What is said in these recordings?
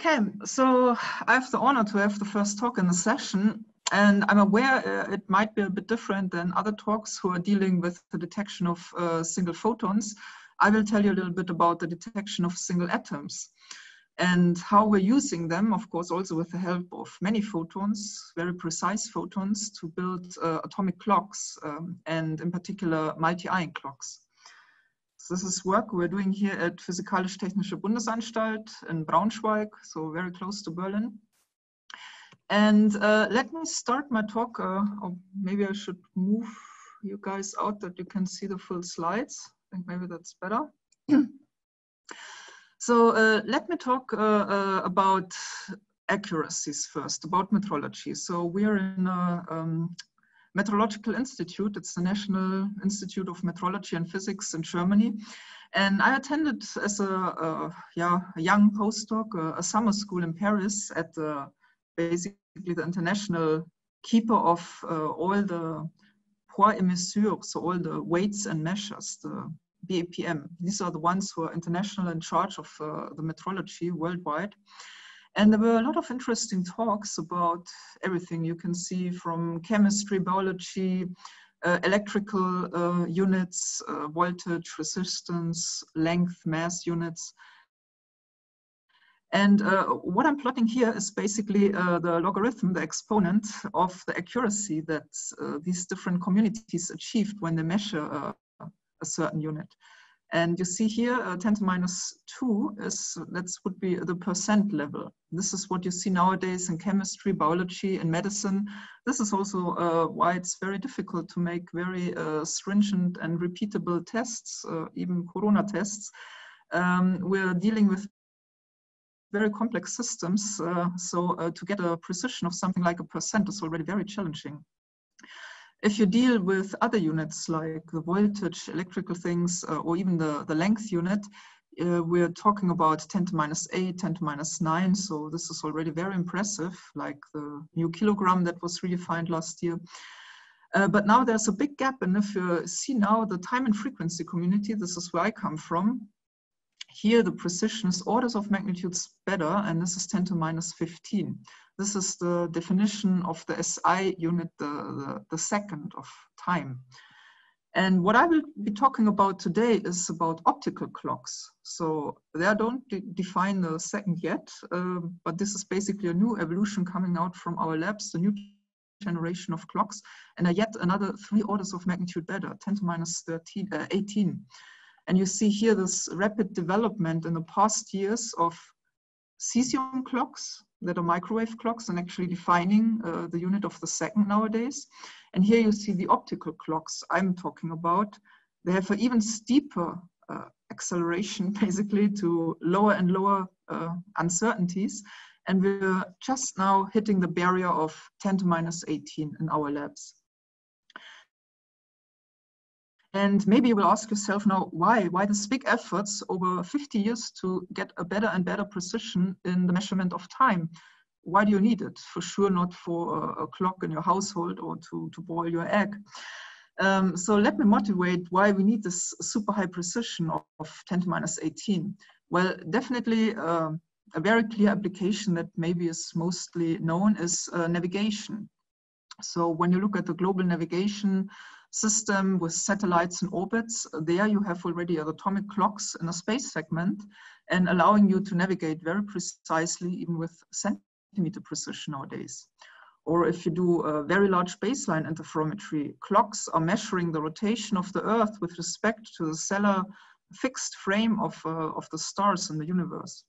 Okay, so I have the honor to have the first talk in the session, and I'm aware uh, it might be a bit different than other talks who are dealing with the detection of uh, single photons. I will tell you a little bit about the detection of single atoms and how we're using them, of course, also with the help of many photons, very precise photons, to build uh, atomic clocks, um, and in particular, multi-ion clocks. This is work we're doing here at Physikalisch-Technische Bundesanstalt in Braunschweig, so very close to Berlin. And uh, let me start my talk, uh, or maybe I should move you guys out that you can see the full slides. I think maybe that's better. So uh, let me talk uh, uh, about accuracies first, about metrology. So we are in a um, metrological institute. It's the National Institute of Metrology and Physics in Germany. And I attended as a, a yeah, a young postdoc, a, a, summer school in Paris at the, basically the international keeper of uh, all the poids et mesures, so all the weights and measures, the BIPM. These are the ones who are international in charge of uh, the metrology worldwide. And there were a lot of interesting talks about everything you can see from chemistry, biology, uh, electrical uh, units, uh, voltage, resistance, length, mass units. And uh, what I'm plotting here is basically uh, the logarithm, the exponent of the accuracy that these different communities achieved when they measure a certain unit. And you see here, uh, 10 to minus 2 is, that would be the percent level. This is what you see nowadays in chemistry, biology, and medicine. This is also uh, why it's very difficult to make very uh, stringent and repeatable tests, uh, even corona tests. Um, we're dealing with very complex systems, uh, so uh, to get a precision of something like a percent is already very challenging. If you deal with other units like the voltage, electrical things, uh, or even the, the length unit, uh, we're talking about 10 to minus 8, 10 to minus 9. So this is already very impressive, like the new kilogram that was redefined last year. Uh, but now there's a big gap. And if you see now the time and frequency community, this is where I come from. Here the precision is orders of magnitudes better, and this is 10 to minus 15. This is the definition of the SI unit, the, the, the second of time. And what I will be talking about today is about optical clocks. So they don't de define the second yet, uh, but this is basically a new evolution coming out from our labs, the new generation of clocks, and are yet another three orders of magnitude better, 10 to minus 13, uh, 18. And you see here this rapid development in the past years of cesium clocks, that are microwave clocks and actually defining uh, the unit of the second nowadays. And here you see the optical clocks I'm talking about. They have an even steeper uh, acceleration basically to lower and lower uh, uncertainties. And we're just now hitting the barrier of 10 to minus 18 in our labs. And maybe you will ask yourself now, why? Why this big efforts over 50 years to get a better and better precision in the measurement of time? Why do you need it? For sure not for a, a clock in your household or to, to boil your egg. Um, so let me motivate why we need this super high precision of, of 10 to minus 18. Well, definitely uh, a very clear application that maybe is mostly known is uh, navigation. So when you look at the global navigation system with satellites in orbits, there you have already atomic clocks in a space segment and allowing you to navigate very precisely, even with centimeter precision nowadays. Or if you do a very large baseline interferometry, clocks are measuring the rotation of the Earth with respect to the stellar fixed frame of, uh, of the stars in the universe.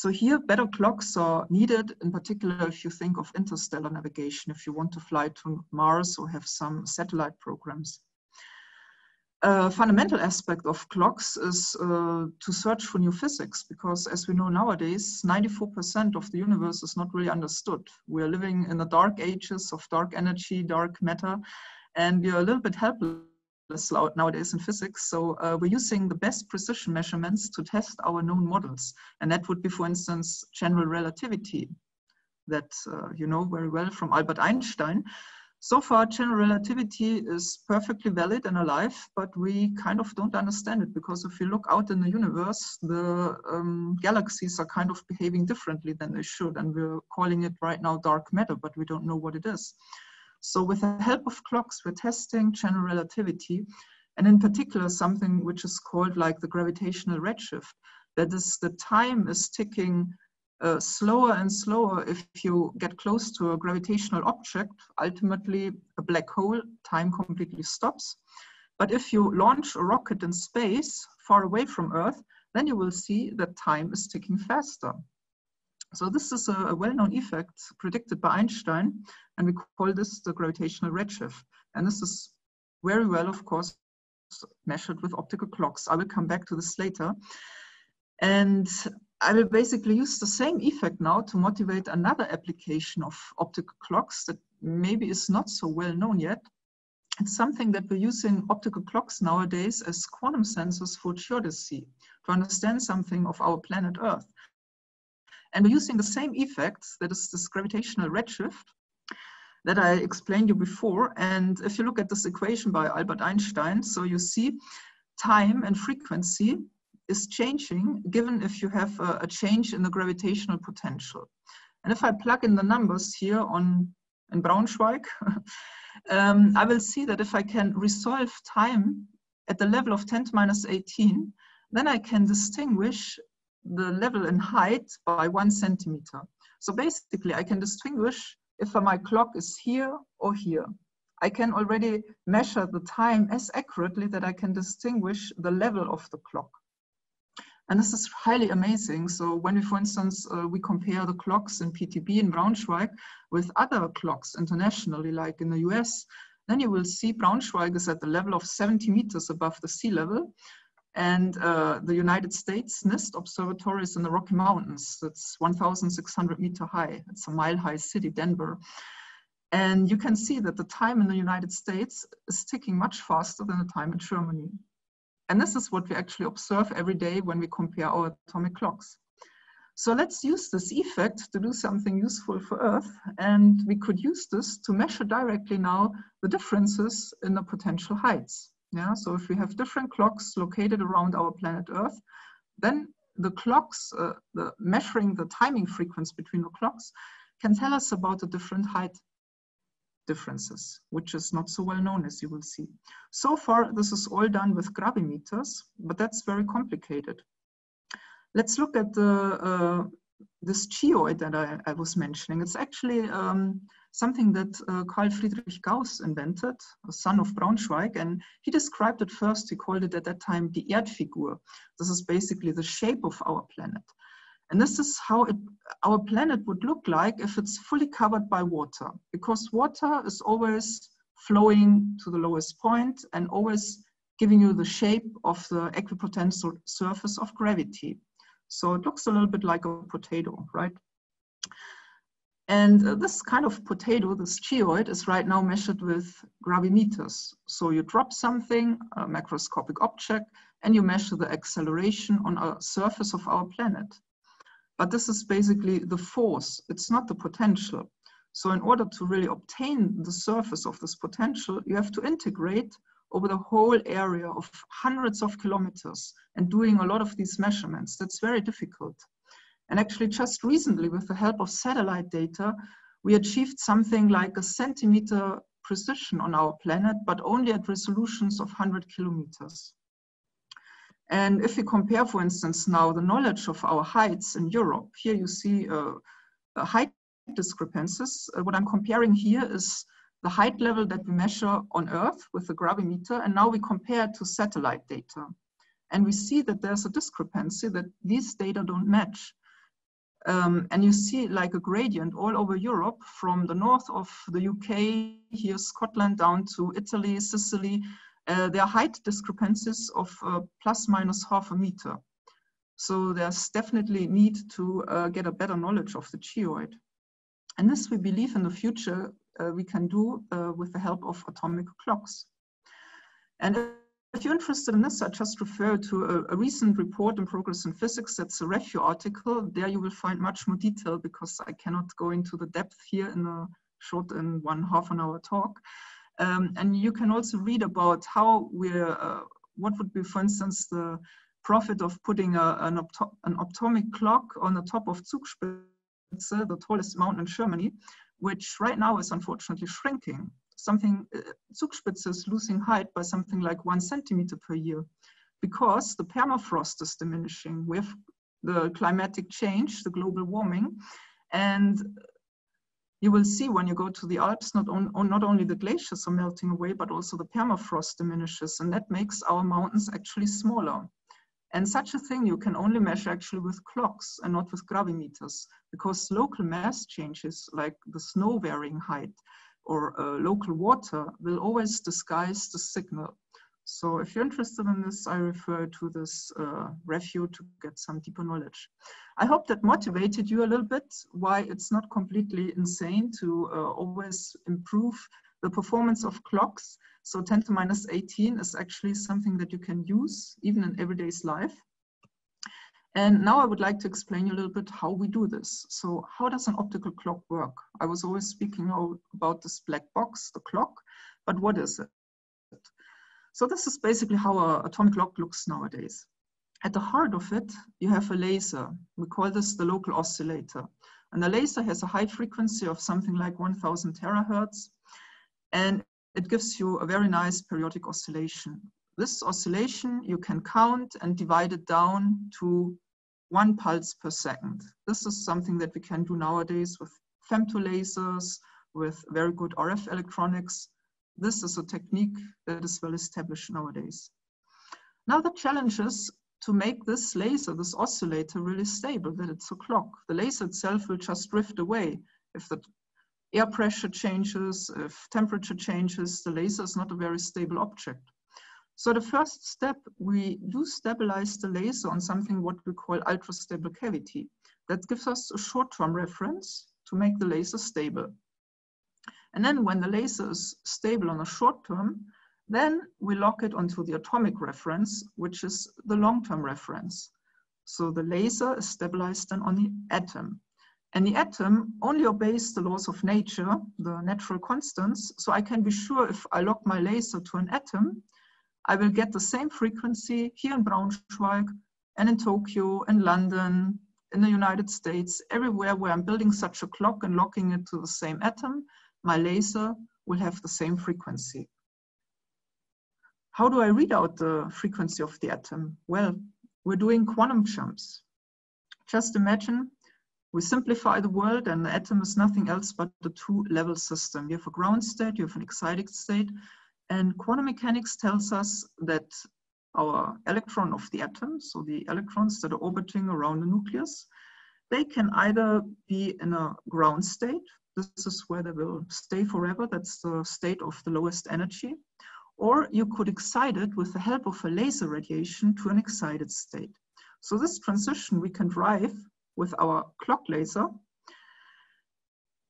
So here, better clocks are needed, in particular if you think of interstellar navigation, if you want to fly to Mars or have some satellite programs. A fundamental aspect of clocks is uh, to search for new physics, because as we know nowadays, 94% of the universe is not really understood. We are living in the dark ages of dark energy, dark matter, and we are a little bit helpless nowadays in physics. So uh, we're using the best precision measurements to test our known models. And that would be, for instance, general relativity that uh, you know very well from Albert Einstein. So far, general relativity is perfectly valid and alive, but we kind of don't understand it because if you look out in the universe, the um, galaxies are kind of behaving differently than they should. And we're calling it right now dark matter, but we don't know what it is. So with the help of clocks, we're testing general relativity and in particular something which is called like the gravitational redshift. That is the time is ticking uh, slower and slower if you get close to a gravitational object, ultimately a black hole, time completely stops. But if you launch a rocket in space far away from Earth, then you will see that time is ticking faster. So this is a, well-known effect predicted by Einstein, and we call this the gravitational redshift. And this is very well, of course, measured with optical clocks. I will come back to this later. And I will basically use the same effect now to motivate another application of optical clocks that maybe is not so well known yet. It's something that we're using optical clocks nowadays as quantum sensors for geodesy to understand something of our planet Earth. And we're using the same effects, that is this gravitational redshift, that I explained you before. And if you look at this equation by Albert Einstein, so you see time and frequency is changing given if you have a, a, change in the gravitational potential. And if I plug in the numbers here on in Braunschweig, um, I will see that if I can resolve time at the level of 10 to minus 18, then I can distinguish the level in height by one centimeter. So basically I can distinguish if my clock is here or here. I can already measure the time as accurately that I can distinguish the level of the clock. And this is highly amazing. So when we, for instance, uh, we compare the clocks in PTB in Braunschweig with other clocks internationally, like in the US, then you will see Braunschweig is at the level of 70 meters above the sea level. And uh, the United States NIST Observatory is in the Rocky Mountains. It's 1,600 meter high. It's a mile high city, Denver. And you can see that the time in the United States is ticking much faster than the time in Germany. And this is what we actually observe every day when we compare our atomic clocks. So let's use this effect to do something useful for Earth. And we could use this to measure directly now the differences in the potential heights. Yeah, so if we have different clocks located around our planet Earth, then the clocks, uh, the measuring the timing frequency between the clocks can tell us about the different height differences, which is not so well known as you will see. So far, this is all done with gravimeters, but that's very complicated. Let's look at the, uh, this geoid that I, I, was mentioning. It's actually um, something that uh, Carl Friedrich Gauss invented, a son of Braunschweig, and he described it first, he called it at that time the Erdfigur. This is basically the shape of our planet. And this is how it, our planet would look like if it's fully covered by water, because water is always flowing to the lowest point and always giving you the shape of the equipotential surface of gravity. So it looks a little bit like a potato, right? And uh, this kind of potato, this geoid, is right now measured with gravimeters. So you drop something, a macroscopic object, and you measure the acceleration on a surface of our planet. But this is basically the force, it's not the potential. So in order to really obtain the surface of this potential, you have to integrate over the whole area of hundreds of kilometers and doing a lot of these measurements. That's very difficult. And actually just recently with the help of satellite data, we achieved something like a centimeter precision on our planet, but only at resolutions of 100 kilometers. And if we compare, for instance, now the knowledge of our heights in Europe, here you see uh, height discrepancies. Uh, what I'm comparing here is the height level that we measure on Earth with the gravimeter, and now we compare to satellite data. And we see that there's a discrepancy that these data don't match. Um, and you see like a gradient all over Europe from the north of the UK, here Scotland, down to Italy, Sicily, uh, there are height discrepancies of uh, plus minus half a meter. So there's definitely need to uh, get a better knowledge of the geoid. And this we believe in the future we can do uh, with the help of atomic clocks. And if you're interested in this, I just refer to a, a, recent report in Progress in Physics. That's a review article. There you will find much more detail because I cannot go into the depth here in a short and one half an hour talk. Um, and you can also read about how we're, uh, what would be, for instance, the profit of putting a, an, opto an atomic clock on the top of Zugspitze, the tallest mountain in Germany, which right now is unfortunately shrinking. Something, uh, Zugspitze is losing height by something like one centimeter per year because the permafrost is diminishing. with the climatic change, the global warming, and you will see when you go to the Alps, not, on, not only the glaciers are melting away, but also the permafrost diminishes, and that makes our mountains actually smaller. And such a thing you can only measure actually with clocks and not with gravimeters, because local mass changes like the snow varying height or uh, local water will always disguise the signal. So if you're interested in this, I refer to this uh, review to get some deeper knowledge. I hope that motivated you a little bit why it's not completely insane to uh, always improve the performance of clocks. So 10 to minus 18 is actually something that you can use even in everyday's life. And now I would like to explain you a little bit how we do this. So how does an optical clock work? I was always speaking about this black box, the clock, but what is it? So this is basically how an atomic clock looks nowadays. At the heart of it, you have a laser. We call this the local oscillator. And the laser has a high frequency of something like 1000 terahertz. And it gives you a very nice periodic oscillation. This oscillation you can count and divide it down to one pulse per second. This is something that we can do nowadays with femtolasers, with very good RF electronics, this is a technique that is well established nowadays. Now the challenge is to make this laser, this oscillator really stable, that it's a clock. The laser itself will just drift away. If the air pressure changes, if temperature changes, the laser is not a very stable object. So the first step, we do stabilize the laser on something what we call ultra-stable cavity. That gives us a short-term reference to make the laser stable. And then when the laser is stable on a short term, then we lock it onto the atomic reference, which is the long-term reference. So the laser is stabilized then on the atom. And the atom only obeys the laws of nature, the natural constants. So I can be sure if I lock my laser to an atom, I will get the same frequency here in Braunschweig and in Tokyo, in London, in the United States, everywhere where I'm building such a clock and locking it to the same atom, my laser will have the same frequency. How do I read out the frequency of the atom? Well, we're doing quantum jumps. Just imagine we simplify the world and the atom is nothing else but a two-level system. You have a ground state, you have an excited state, and quantum mechanics tells us that our electron of the atom, so the electrons that are orbiting around the nucleus, they can either be in a ground state, this is where they will stay forever. That's the state of the lowest energy. Or you could excite it with the help of a laser radiation to an excited state. So this transition we can drive with our clock laser.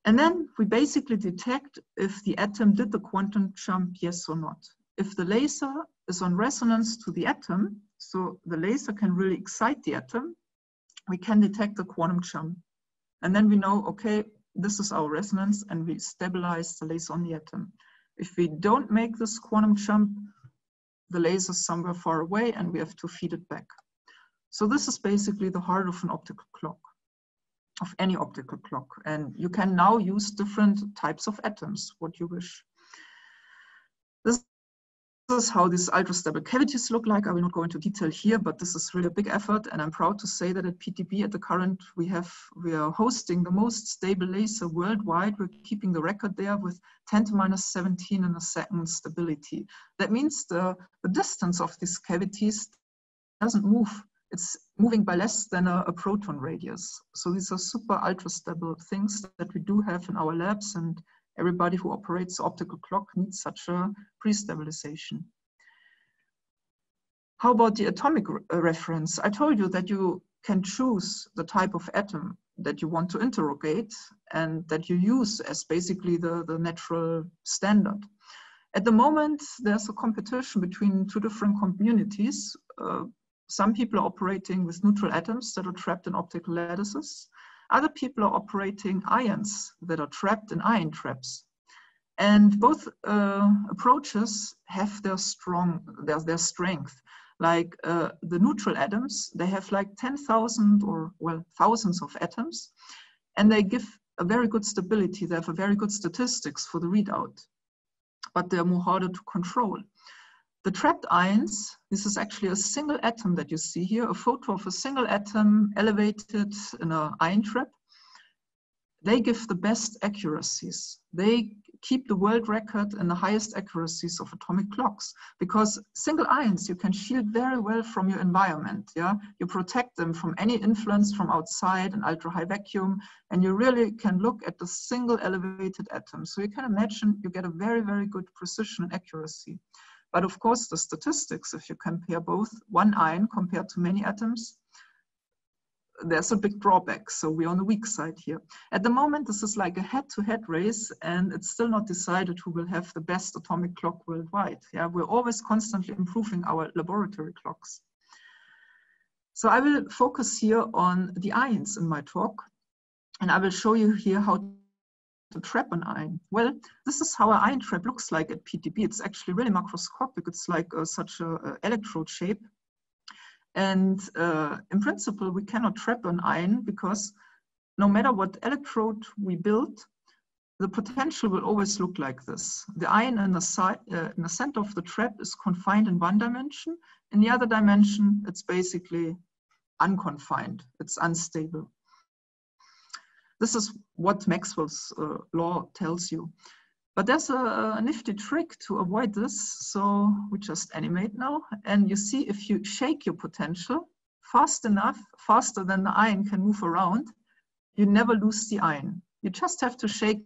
And then we basically detect if the atom did the quantum jump, yes or not. If the laser is on resonance to the atom, so the laser can really excite the atom, we can detect the quantum jump. And then we know, okay, this is our resonance and we stabilize the laser on the atom. If we don't make this quantum jump, the laser is somewhere far away and we have to feed it back. So this is basically the heart of an optical clock, of any optical clock. And you can now use different types of atoms, what you wish. This is how these ultra-stable cavities look like. I will not go into detail here, but this is really a big effort. And I'm proud to say that at PTB at the current, we have, we are hosting the most stable laser worldwide. We're keeping the record there with 10 to minus 17 in a second stability. That means the, the distance of these cavities doesn't move. It's moving by less than a, a proton radius. So these are super ultra stable things that we do have in our labs and everybody who operates optical clock needs such a pre-stabilization. How about the atomic re uh, reference? I told you that you can choose the type of atom that you want to interrogate and that you use as basically the, the natural standard. At the moment, there's a competition between two different communities. Uh, some people are operating with neutral atoms that are trapped in optical lattices. Other people are operating ions that are trapped in ion traps. And both uh, approaches have their strong, their, their strength. Like uh, the neutral atoms, they have like 10,000 or well, thousands of atoms, and they give a very good stability. They have a very good statistics for the readout, but they're more harder to control. The trapped ions, this is actually a single atom that you see here, a photo of a single atom elevated in an ion trap. They give the best accuracies. They keep the world record in the highest accuracies of atomic clocks because single ions you can shield very well from your environment yeah you protect them from any influence from outside and ultra high vacuum and you really can look at the single elevated atom so you can imagine you get a very very good precision and accuracy but of course, the statistics, if you compare both one ion compared to many atoms, there's a big drawback. So we're on the weak side here. At the moment, this is like a head-to-head -head race, and it's still not decided who will have the best atomic clock worldwide. Yeah, we're always constantly improving our laboratory clocks. So I will focus here on the ions in my talk, and I will show you here how to trap an ion? Well, this is how an ion trap looks like at PTB. It's actually really macroscopic. It's like uh, such a, electrode shape. And uh, in principle, we cannot trap an ion because no matter what electrode we build, the potential will always look like this. The ion in the, side, uh, in the center of the trap is confined in one dimension. In the other dimension, it's basically unconfined. It's unstable. This is what Maxwell's uh, law tells you. But there's a, a, nifty trick to avoid this. So we just animate now. And you see if you shake your potential fast enough, faster than the ion can move around, you never lose the ion. You just have to shake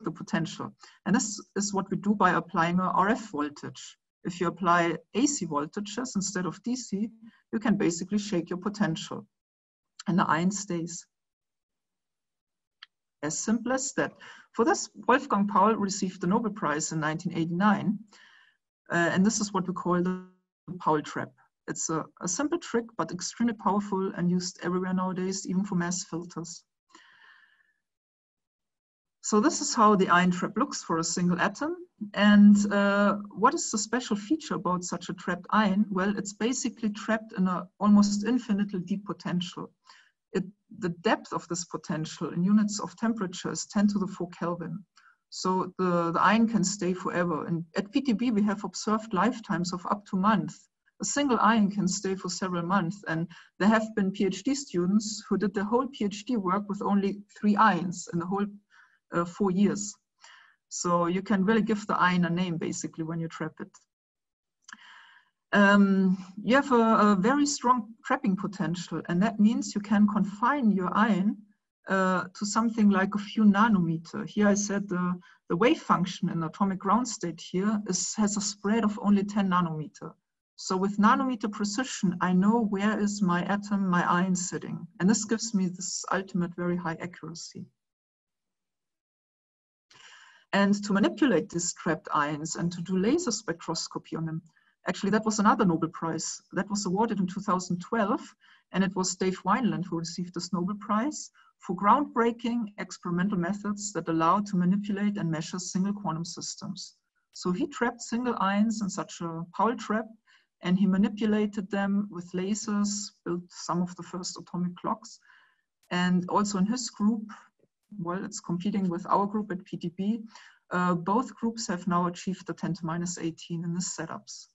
the potential. And this is what we do by applying a RF voltage. If you apply AC voltages instead of DC, you can basically shake your potential and the ion stays. As simple as that. For this, Wolfgang Paul received the Nobel Prize in 1989. Uh, and this is what we call the Paul trap. It's a, a, simple trick, but extremely powerful and used everywhere nowadays, even for mass filters. So this is how the ion trap looks for a single atom. And uh, what is the special feature about such a trapped ion? Well, it's basically trapped in an almost infinitely deep potential the depth of this potential in units of temperature is 10 to the 4 Kelvin. So the, the ion can stay forever. And at PTB, we have observed lifetimes of up to months. A single ion can stay for several months. And there have been PhD students who did their whole PhD work with only three ions in the whole uh, four years. So you can really give the ion a name, basically, when you trap it um, you have a, a, very strong trapping potential, and that means you can confine your ion uh, to something like a few nanometer. Here I said the, the wave function in the atomic ground state here is, has a spread of only 10 nanometer. So with nanometer precision, I know where is my atom, my ion sitting. And this gives me this ultimate very high accuracy. And to manipulate these trapped ions and to do laser spectroscopy on them, Actually, that was another Nobel Prize that was awarded in 2012, and it was Dave Wineland who received this Nobel Prize for groundbreaking experimental methods that allow to manipulate and measure single quantum systems. So he trapped single ions in such a Paul trap, and he manipulated them with lasers, built some of the first atomic clocks. And also in his group, well, it's competing with our group at PTB, uh, both groups have now achieved the 10 to minus 18 in the setups.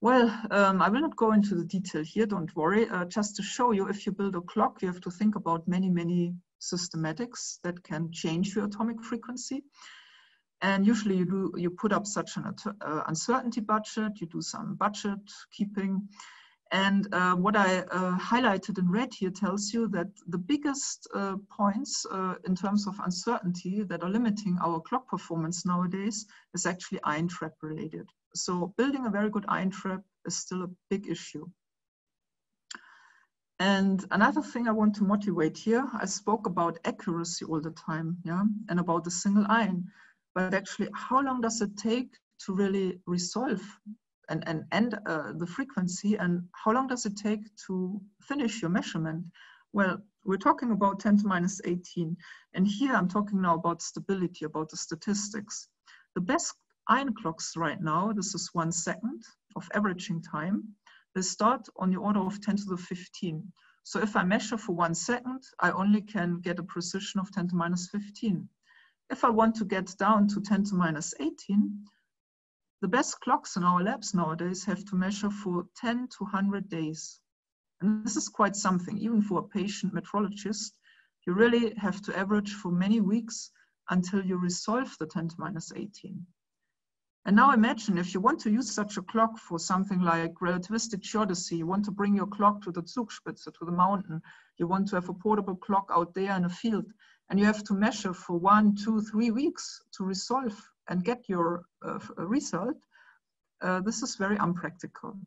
Well, um, I will not go into the detail here, don't worry. Uh, just to show you, if you build a clock, you have to think about many, many systematics that can change your atomic frequency. And usually you do you put up such an uh, uncertainty budget, you do some budget keeping. And uh, what I uh, highlighted in red here tells you that the biggest uh, points uh, in terms of uncertainty that are limiting our clock performance nowadays is actually ion trap related. So building a very good ion trap is still a big issue. And another thing I want to motivate here, I spoke about accuracy all the time, yeah, and about the single ion. But actually, how long does it take to really resolve and, and end uh, the frequency? And how long does it take to finish your measurement? Well, we're talking about 10 to minus 18. And here I'm talking now about stability, about the statistics. The best ion clocks right now, this is one second of averaging time, they start on the order of 10 to the 15. So if I measure for one second, I only can get a precision of 10 to minus 15. If I want to get down to 10 to minus 18, the best clocks in our labs nowadays have to measure for 10 to 100 days. And this is quite something, even for a patient metrologist, you really have to average for many weeks until you resolve the 10 to minus 18. And now imagine if you want to use such a clock for something like relativistic geodesy, you want to bring your clock to the Zugspitze, to the mountain, you want to have a portable clock out there in a field, and you have to measure for one, two, three weeks to resolve and get your uh, result, uh, this is very unpractical.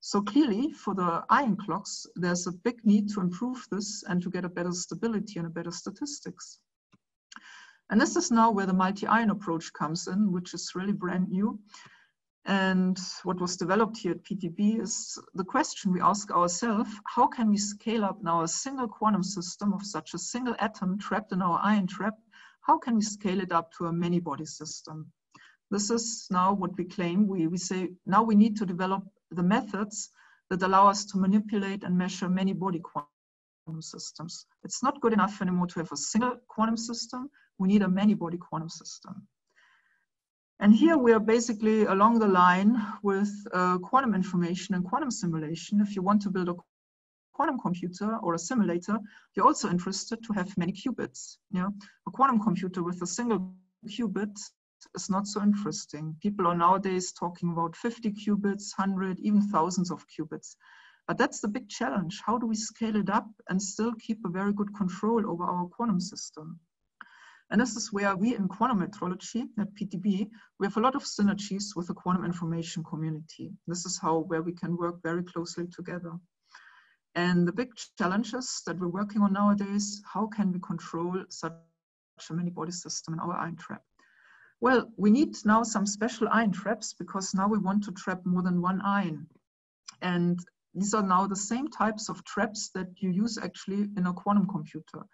So clearly for the ion clocks, there's a big need to improve this and to get a better stability and a better statistics. And this is now where the multi-ion approach comes in, which is really brand new. And what was developed here at PTB is the question we ask ourselves, how can we scale up now a single quantum system of such a single atom trapped in our ion trap? How can we scale it up to a many body system? This is now what we claim. We, we say now we need to develop the methods that allow us to manipulate and measure many body quantum systems. It's not good enough anymore to have a single quantum system. We need a many body quantum system. And here we are basically along the line with uh, quantum information and quantum simulation. If you want to build a quantum computer or a simulator, you're also interested to have many qubits. Yeah? A quantum computer with a single qubit is not so interesting. People are nowadays talking about 50 qubits, 100, even thousands of qubits. But that's the big challenge. How do we scale it up and still keep a very good control over our quantum system? And this is where we in quantum metrology at PTB, we have a lot of synergies with the quantum information community. This is how where we can work very closely together. And the big challenges that we're working on nowadays, how can we control such a many body system in our ion trap? Well, we need now some special ion traps because now we want to trap more than one ion. And these are now the same types of traps that you use actually in a quantum computer.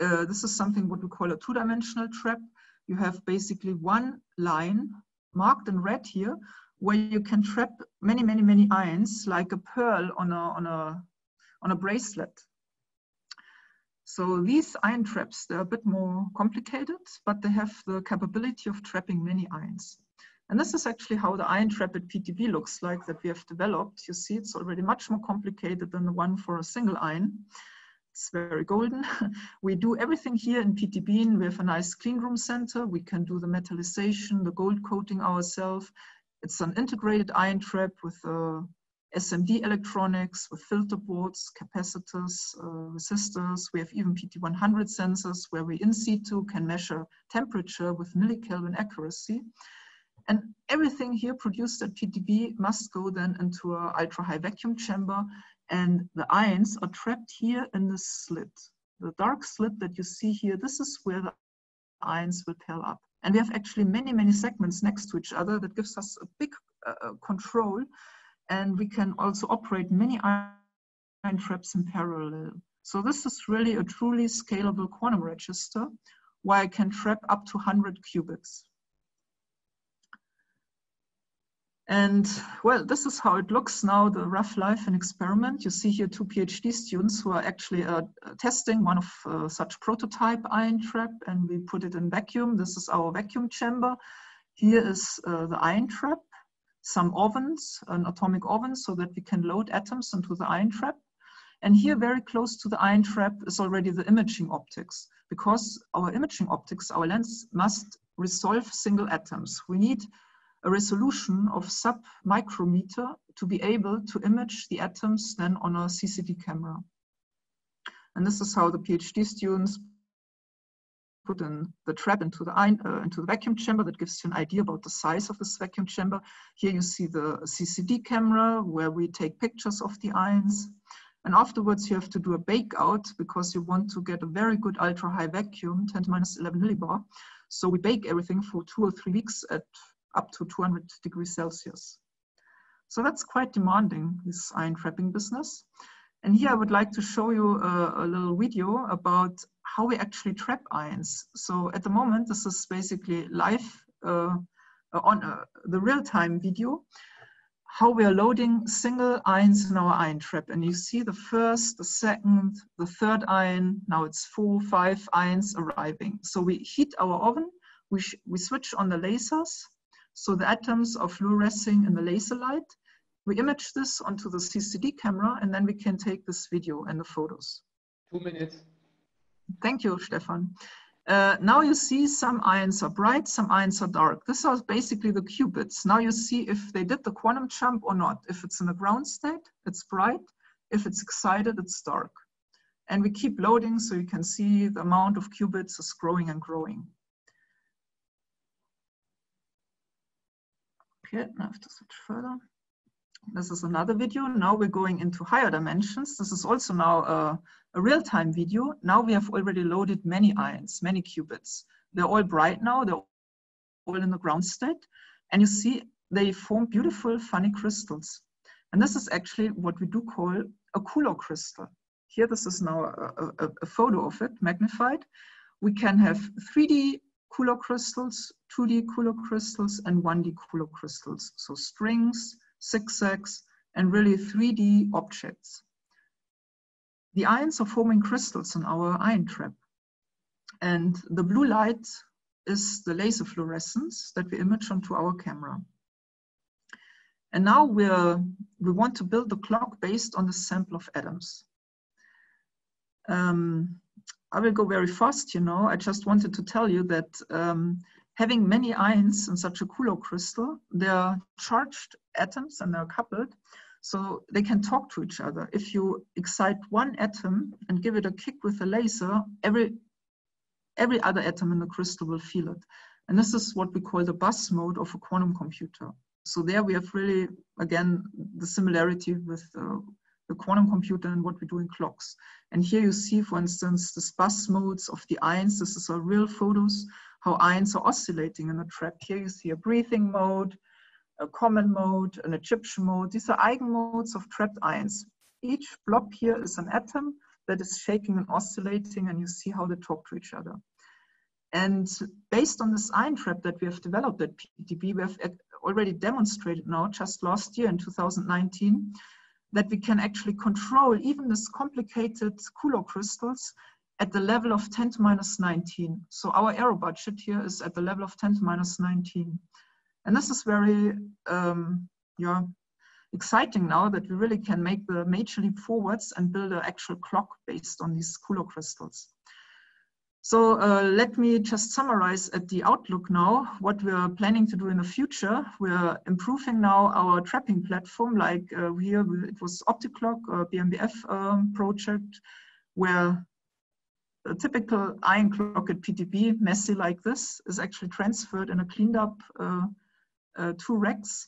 Uh, this is something what we call a two-dimensional trap. You have basically one line marked in red here where you can trap many, many, many ions like a pearl on a, on a, on a bracelet. So these ion traps, they're a bit more complicated, but they have the capability of trapping many ions. And this is actually how the ion trap at PTB looks like that we have developed. You see, it's already much more complicated than the one for a single ion. It's very golden. we do everything here in PTB. We have a nice clean room center. We can do the metallization, the gold coating ourselves. It's an integrated ion trap with a SMD electronics with filter boards, capacitors, uh, resistors. We have even PT100 sensors where we in situ can measure temperature with millikelvin accuracy. And everything here produced at PTB must go then into an ultra high vacuum chamber and the ions are trapped here in this slit. The dark slit that you see here, this is where the ions will pile up. And we have actually many, many segments next to each other that gives us a big uh, uh control and we can also operate many ion traps in parallel. So this is really a truly scalable quantum register where I can trap up to 100 qubits. And well, this is how it looks now, the rough life and experiment. You see here two PhD students who are actually uh, testing one of uh, such prototype ion trap and we put it in vacuum. This is our vacuum chamber. Here is uh, the ion trap some ovens, an atomic oven, so that we can load atoms into the ion trap. And here, very close to the ion trap, is already the imaging optics. Because our imaging optics, our lens, must resolve single atoms. We need a resolution of sub-micrometer to be able to image the atoms then on a CCD camera. And this is how the PhD students put in the trap into the, uh, into the vacuum chamber. That gives you an idea about the size of this vacuum chamber. Here you see the CCD camera where we take pictures of the ions. And afterwards you have to do a bake out because you want to get a very good ultra high vacuum, 10 to minus 11 millibar. So we bake everything for two or three weeks at up to 200 degrees Celsius. So that's quite demanding, this ion trapping business. And here I would like to show you a, a little video about how we actually trap ions. So at the moment, this is basically live uh, on uh, the real-time video, how we are loading single ions in our ion trap. And you see the first, the second, the third ion, now it's four, five ions arriving. So we heat our oven, we, we switch on the lasers, so the atoms are fluorescing in the laser light, we image this onto the CCD camera and then we can take this video and the photos. Two minutes. Thank you, Stefan. Uh, now you see some ions are bright, some ions are dark. This are basically the qubits. Now you see if they did the quantum jump or not. If it's in a ground state, it's bright. If it's excited, it's dark. And we keep loading so you can see the amount of qubits is growing and growing. Okay, I have to switch further. This is another video. Now we're going into higher dimensions. This is also now a, a real-time video. Now we have already loaded many ions, many qubits. They're all bright now. They're all in the ground state. And you see they form beautiful, funny crystals. And this is actually what we do call a Coulomb crystal. Here, this is now a, a, a photo of it, magnified. We can have 3D Coulomb crystals, 2D Coulomb crystals, and 1D Coulomb crystals. So strings, zigzags, and really 3D objects. The ions are forming crystals in our ion trap. And the blue light is the laser fluorescence that we image onto our camera. And now we're, we want to build the clock based on the sample of atoms. Um, I will go very fast, you know. I just wanted to tell you that um, having many ions in such a Coulomb crystal, they're charged atoms and they're coupled, so they can talk to each other. If you excite one atom and give it a kick with a laser, every, every other atom in the crystal will feel it. And this is what we call the bus mode of a quantum computer. So there we have really, again, the similarity with uh, the quantum computer and what we do in clocks. And here you see, for instance, the bus modes of the ions. This is our real photos how ions are oscillating in the trap. Here you see a breathing mode, a common mode, an Egyptian mode. These are eigenmodes of trapped ions. Each blob here is an atom that is shaking and oscillating, and you see how they talk to each other. And based on this ion trap that we have developed at PTB, we have already demonstrated now, just last year in 2019, that we can actually control even this complicated Coulomb crystals at the level of 10 to minus 19. So our error budget here is at the level of 10 to minus 19. And this is very um, yeah, exciting now that we really can make the major leap forwards and build an actual clock based on these Coulomb crystals. So uh, let me just summarize at the outlook now what we're planning to do in the future. We're improving now our trapping platform, like uh, here it was OptiClock, a BMBF um, project, where a typical ion clock at PTB, messy like this, is actually transferred in a cleaned up uh, uh, two racks.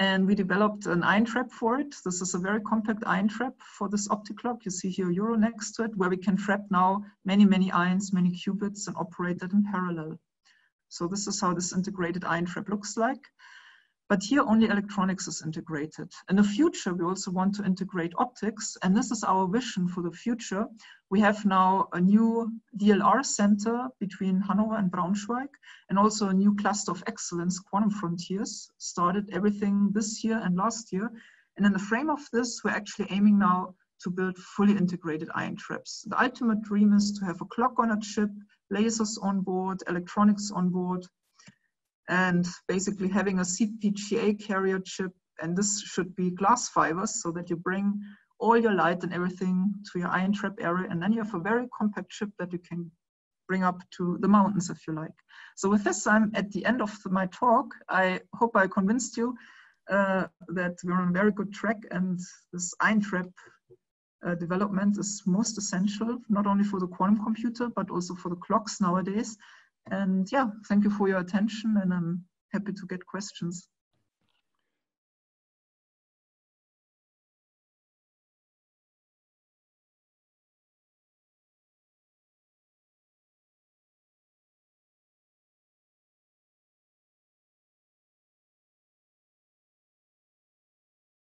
And we developed an ion trap for it. This is a very compact ion trap for this optic OptiClock. You see here Euro next to it, where we can trap now many, many ions, many qubits, and operate it in parallel. So this is how this integrated ion trap looks like. But here only electronics is integrated. In the future, we also want to integrate optics, and this is our vision for the future. We have now a new DLR center between Hanover and Braunschweig, and also a new cluster of excellence, Quantum Frontiers, started everything this year and last year. And in the frame of this, we're actually aiming now to build fully integrated ion traps. The ultimate dream is to have a clock on a chip, lasers on board, electronics on board, and basically having a CPGA carrier chip. And this should be glass fibers so that you bring all your light and everything to your ion trap area. And then you have a very compact chip that you can bring up to the mountains if you like. So with this, I'm at the end of my talk. I hope I convinced you uh, that we're on a very good track and this ion trap uh, development is most essential, not only for the quantum computer, but also for the clocks nowadays. And yeah, thank you for your attention and I'm happy to get questions.